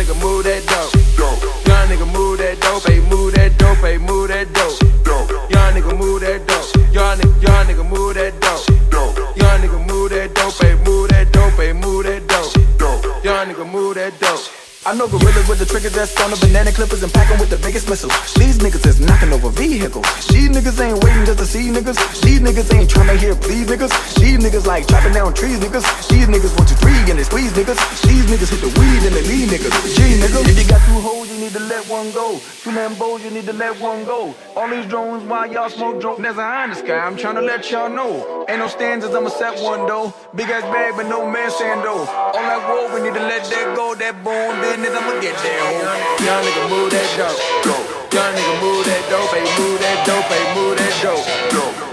Nigga, move that dope. Young nigga move that dope, hey, move that dope, hey, move that dope. Young nigga move that dope. Young nigga, young nigga move that dope. Young nigga move that dope, hey, move that dope, hey, move that dope. Young nigga move that dope. I know gorillas with the triggers that's on the banana clippers and packing with the biggest missiles. These niggas is knocking over vehicles. These niggas ain't waiting just to see niggas. These niggas ain't trying to hear please niggas. These niggas like chopping down trees niggas. These niggas want to three and they squeeze niggas. These niggas hit the weed and they lead niggas. G niggas. If you got two hoes, you need to let one go. Two Lambos, you need to let one go. All these drones while y'all smoke drone. There's a eye in the sky, I'm trying to let y'all know. Ain't no standards, I'ma set one though. Big ass bag, but no man saying though. All that woe, we need to let that go. That bone business, I'ma get that hoe. Young nigga move that dope. Young nigga move that dope, hey, move that dope, hey, move that dope. Young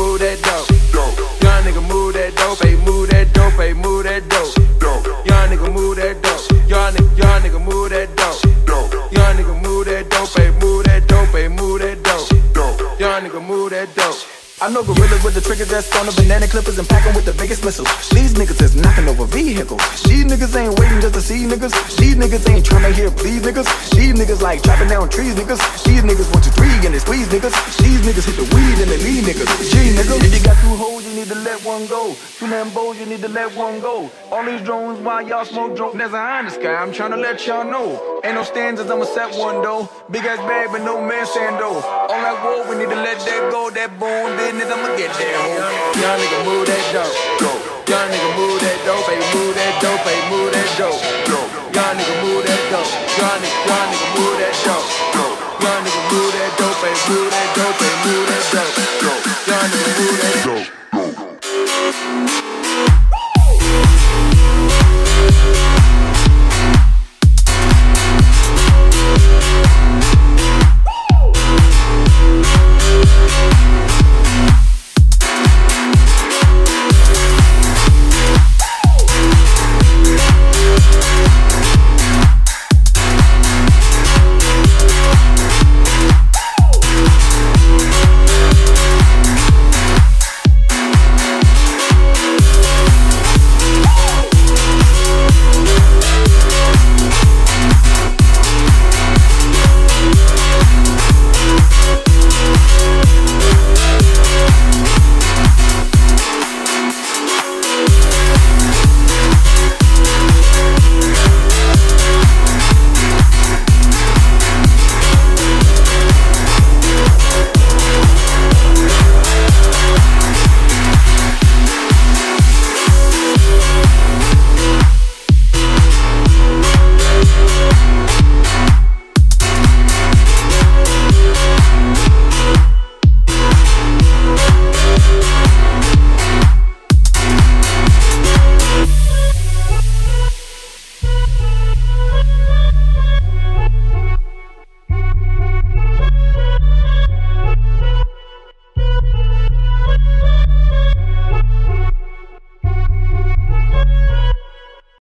move that dope. Young nigga move that dope, hey, move that dope, hey, move that dope. Young nigga move that dope. Young nigga, young nigga move that dope. Young nigga move that dope, hey, move that dope, hey, move that dope. Young nigga move that dope. I know gorillas with the triggers that's on the banana clippers and packing with the biggest missiles. These niggas is knocking over vehicles. These niggas ain't waiting just to see niggas. These niggas ain't trying to hear please niggas. These niggas like chopping down trees niggas. These niggas want to three and they squeeze niggas. These niggas hit the weed and they lead niggas. Two you need to let one go. All these drones while y'all smoke drone. There's a eye in the sky, I'm trying to let y'all know. Ain't no stanzas, I'ma set one though. Big ass bag, but no man saying though. All that woe, we need to let that go. That bone business, I'ma get that hoe. Young nigga move that dope. Go. Young nigga move that dope, hey, move that dope, hey, move that dope. Go. Young nigga move that dope. Young nigga, young nigga move that dope. Go. Young nigga move that dope, hey, move that dope, dope. Young move that dope.